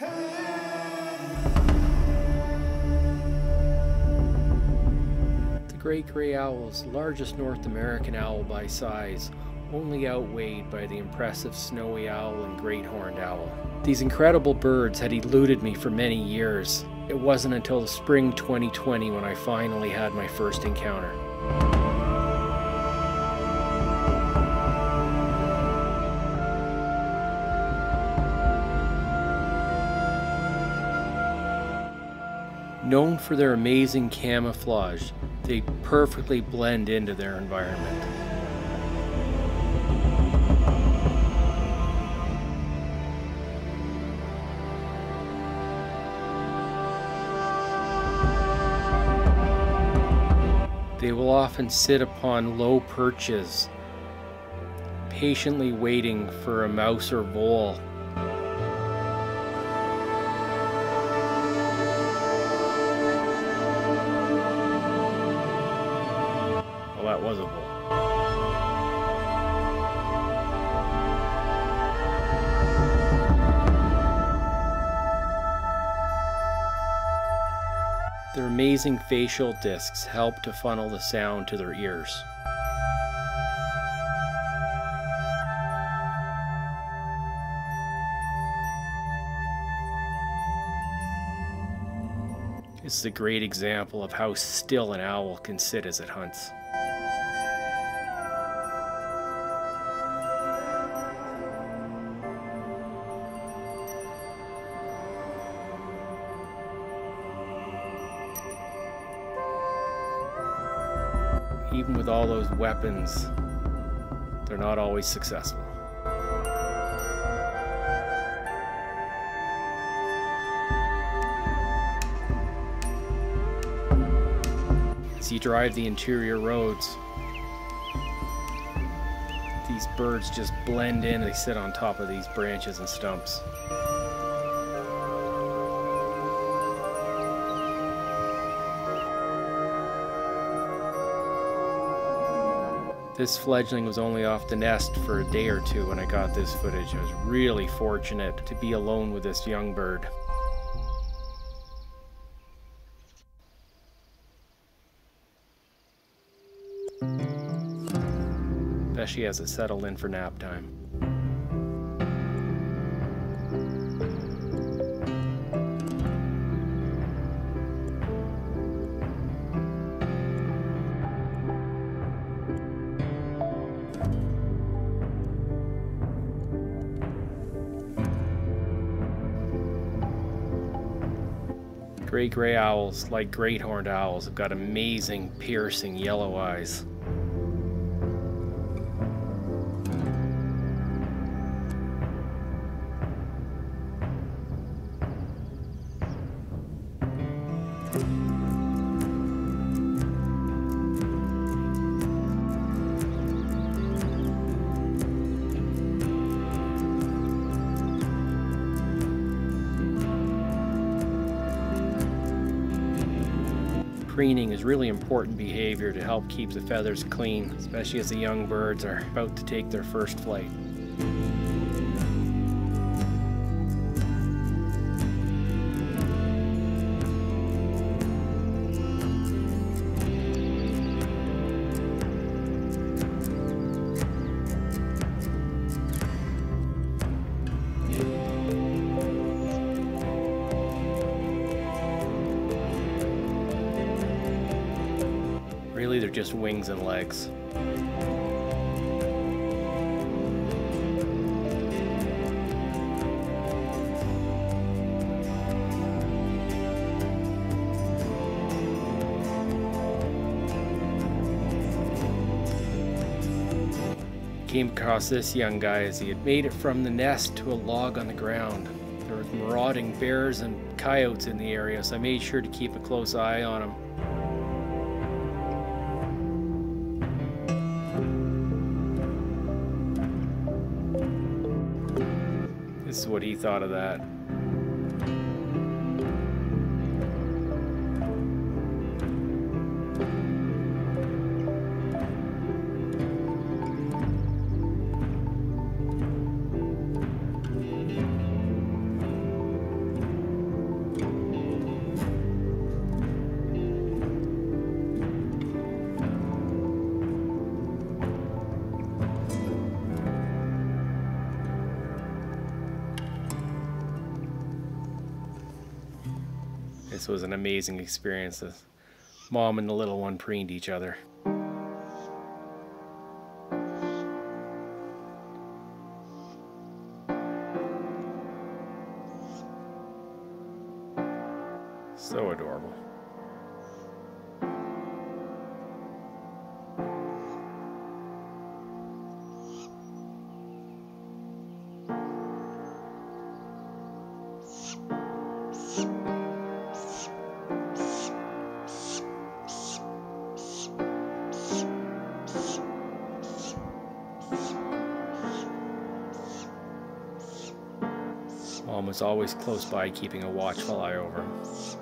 The great gray owl is the largest North American owl by size, only outweighed by the impressive snowy owl and great horned owl. These incredible birds had eluded me for many years. It wasn't until the spring 2020 when I finally had my first encounter. Known for their amazing camouflage, they perfectly blend into their environment. They will often sit upon low perches, patiently waiting for a mouse or vole amazing facial discs help to funnel the sound to their ears. This is a great example of how still an owl can sit as it hunts. Weapons, they're not always successful. As you drive the interior roads, these birds just blend in, they sit on top of these branches and stumps. This fledgling was only off the nest for a day or two when I got this footage. I was really fortunate to be alone with this young bird. Especially as it settled in for nap time. Great gray owls, like great horned owls, have got amazing, piercing yellow eyes. Preening is really important behavior to help keep the feathers clean, especially as the young birds are about to take their first flight. Just wings and legs. Came across this young guy as he had made it from the nest to a log on the ground. There was marauding bears and coyotes in the area, so I made sure to keep a close eye on him. This is what he thought of that. Was an amazing experience. The mom and the little one preened each other. Was always close by keeping a watchful eye over him.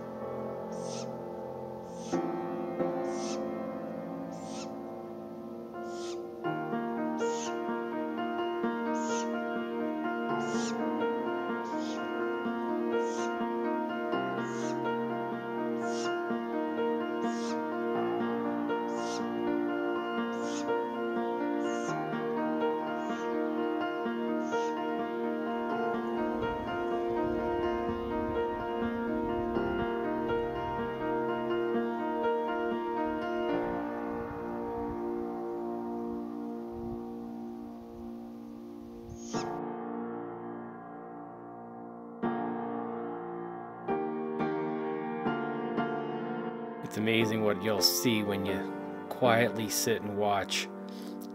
It's amazing what you'll see when you quietly sit and watch.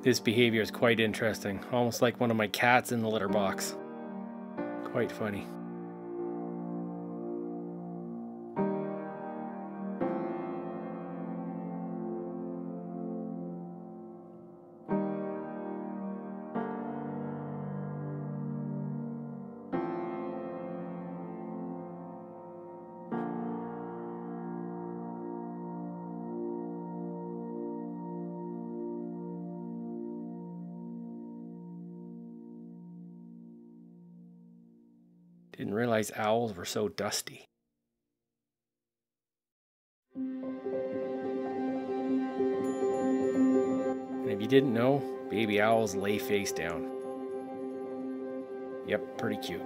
This behavior is quite interesting, almost like one of my cats in the litter box. Quite funny. Didn't realize owls were so dusty. And if you didn't know, baby owls lay face down. Yep, pretty cute.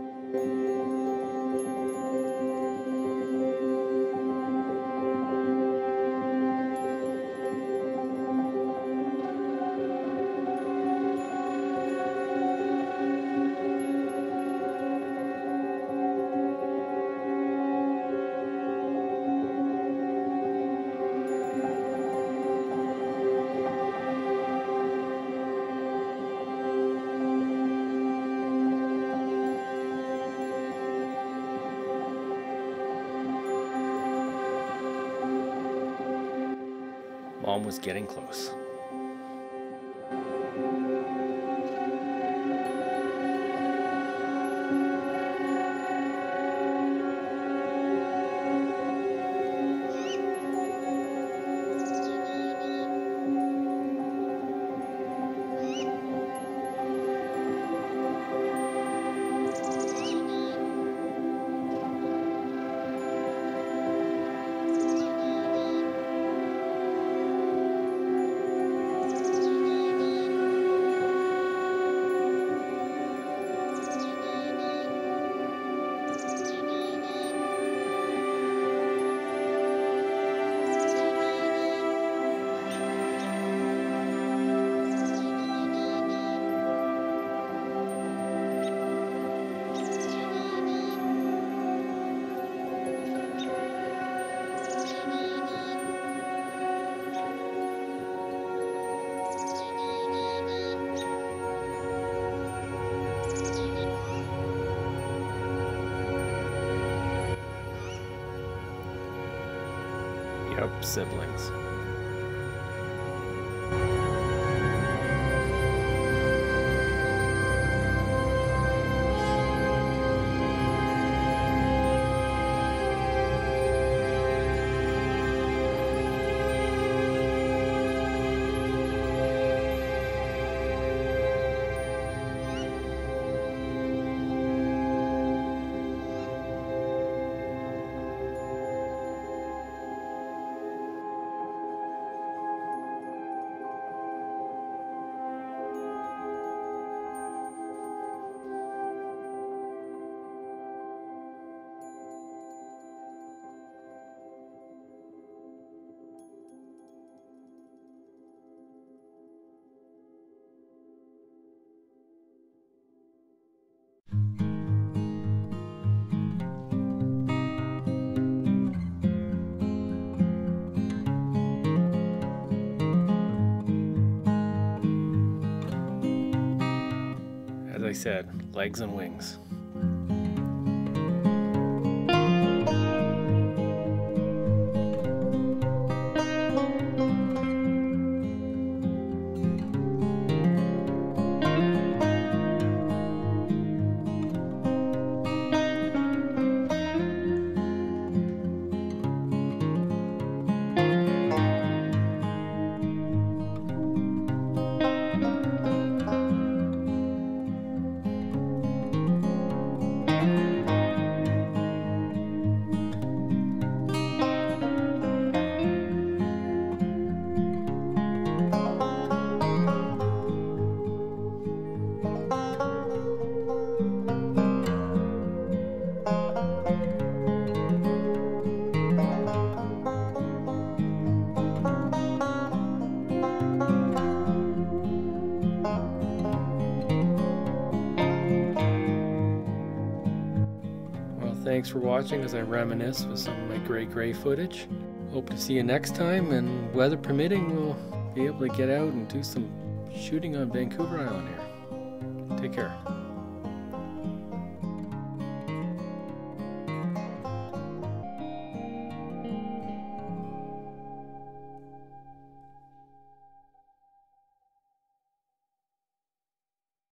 Mom was getting close. Yep, siblings. Said, legs and wings. Thanks for watching as I reminisce with some of my great gray footage. Hope to see you next time, and weather permitting, we'll be able to get out and do some shooting on Vancouver Island here. Take care.